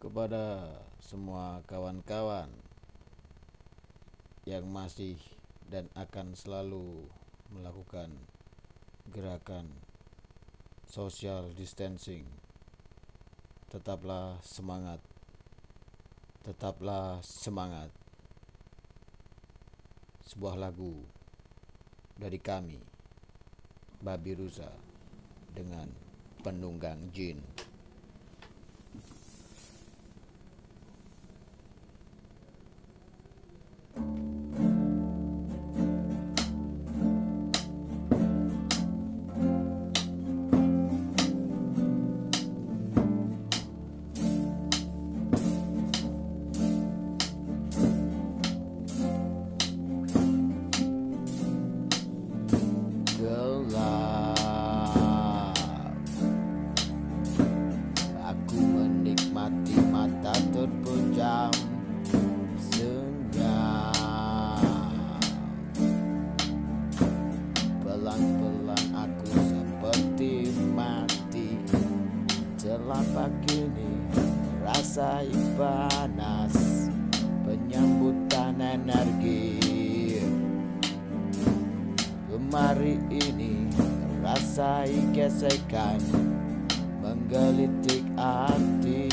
kepada semua kawan-kawan yang masih dan akan selalu melakukan gerakan social distancing. Tetaplah semangat. Tetaplah semangat. Sebuah lagu dari kami, Babi Rusa, dengan penunggang jin. Rasai panas Penyambutan energi. Kemari ini rasai gesekan Menggelitik hati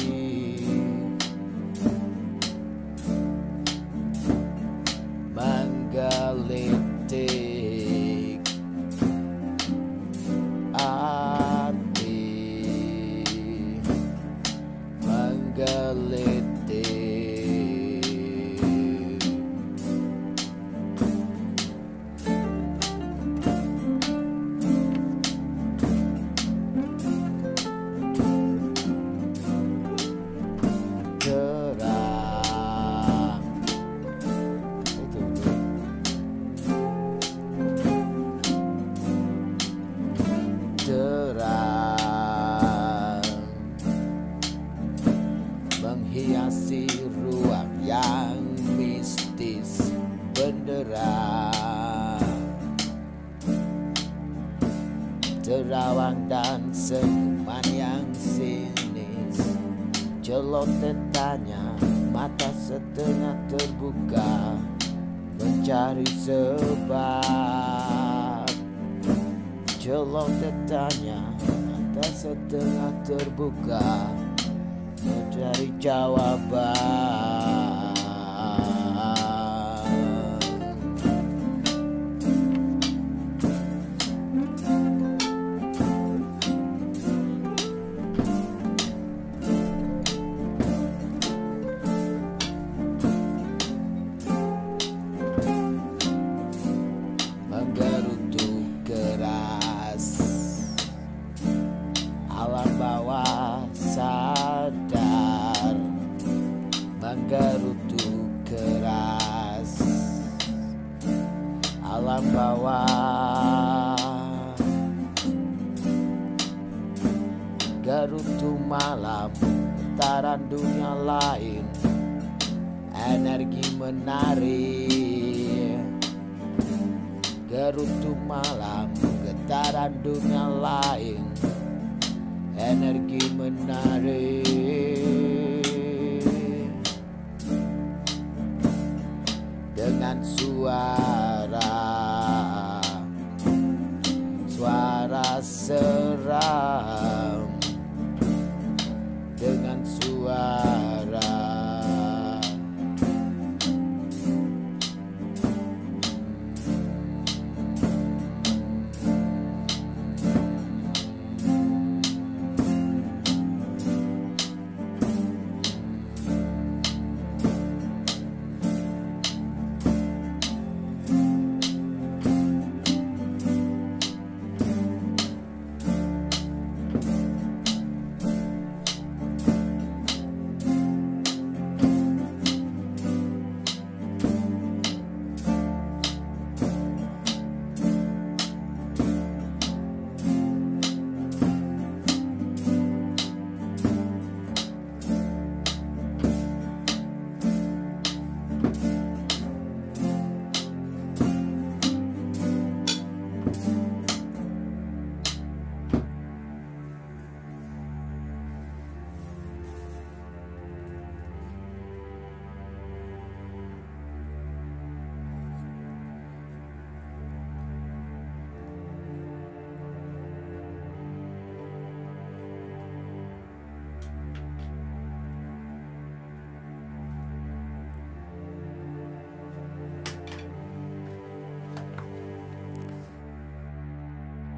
terawang dan senyuman yang sinis. Celotetannya mata setengah terbuka. Mencari sebab. Celotetannya mata setengah terbuka. Mencari jawaban bawah gerutu malam getaran dunia lain. Energi menarik Gerutu malam getaran dunia lain. Energi menarik Asura.